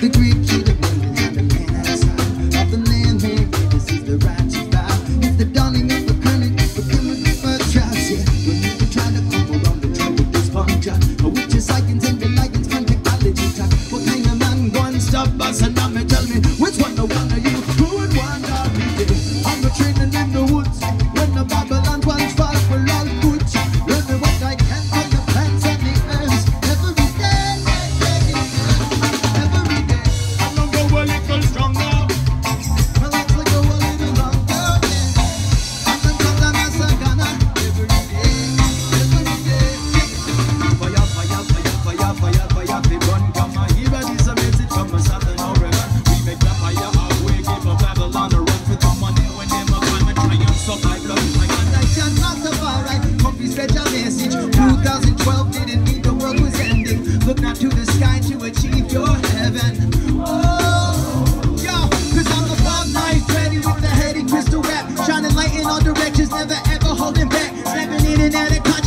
the quick to the sky to achieve your heaven. Oh, yo, cause I'm above night, ready with the heady crystal rap. Shining light in all directions, never ever holding back. Stepping in and out of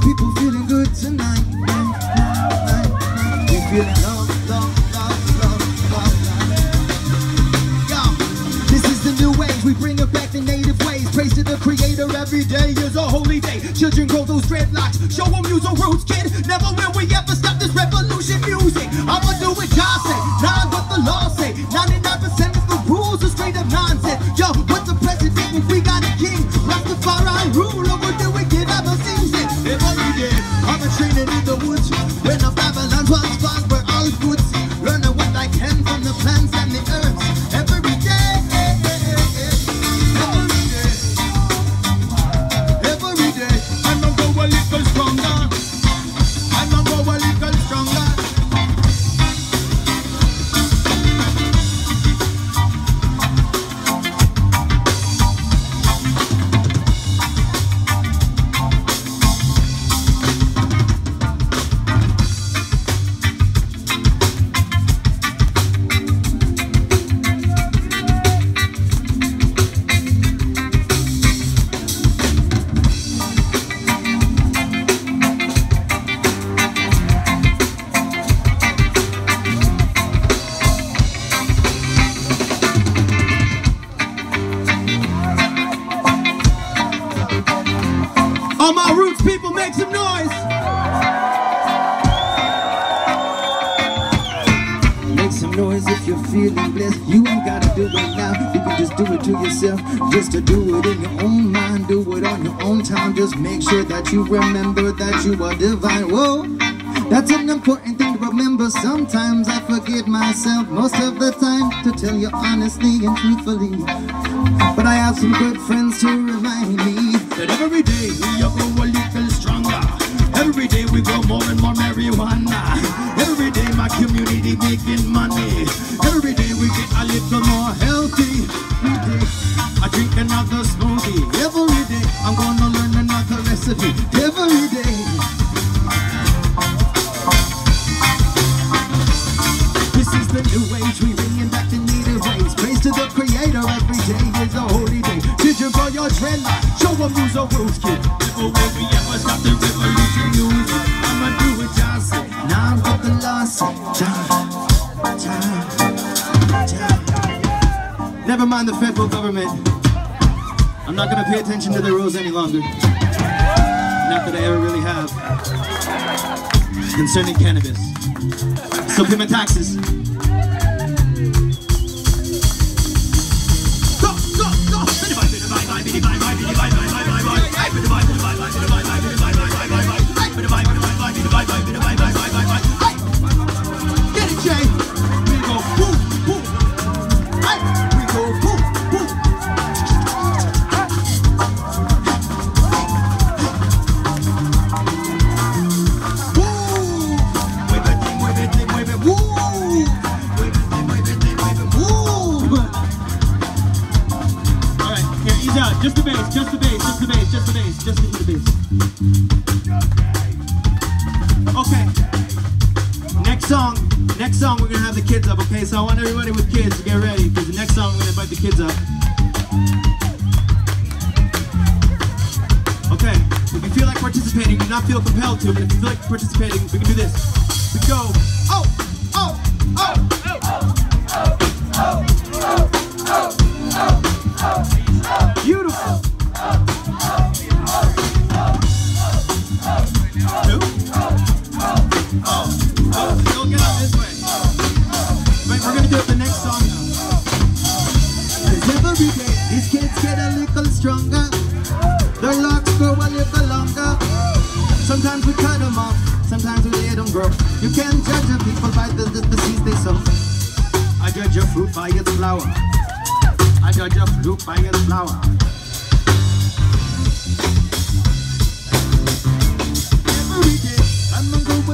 people feeling good tonight. We feeling love, love, love, love, love. Yo, this is the new age. We bring it back the native ways. Praise to the creator. Every day is a holy day. Children grow those dreadlocks. Show them use a roots, kid. Never will we ever stop this revolution music. I'ma do what y'all say. Not what the law say. 99% of the rules are straight up nonsense. Yo, what's the president when we got a king? Rastafari rule over make some noise. Make some noise if you're feeling blessed. You ain't gotta do it now. You can just do it to yourself. Just to do it in your own mind. Do it on your own time. Just make sure that you remember that you are divine. Whoa. That's an important thing to remember. Sometimes I forget myself most of the time to tell you honestly and truthfully. But I have some good friends to remind me that every day we are a little stronger. Every day we grow more and more marijuana. Every day my community making money. Every day we get a little more healthy. Every day I drink another smoothie. Every day I'm gonna learn another recipe. Every day. This is the new age, we the native ways. Praise to the creator, every day is a holy day. Children for your dreadlock, show them use a roots kid. Never mind the federal government. I'm not gonna pay attention to the rules any longer. Not that I ever really have. Concerning cannabis. Still pay my taxes. Just the bass, just the bass, just the bass, just the bass, just the bass. Okay. Next song, next song we're gonna have the kids up, okay? So I want everybody with kids to get ready, because the next song we're gonna invite the kids up. Okay, if you feel like participating, do not feel compelled to, but if you feel like participating, we can do this. We go, grow. You can judge a people by the, the, the seeds they sow. I judge a fruit by its flower. I judge a fruit by its flower. Every day, I'm going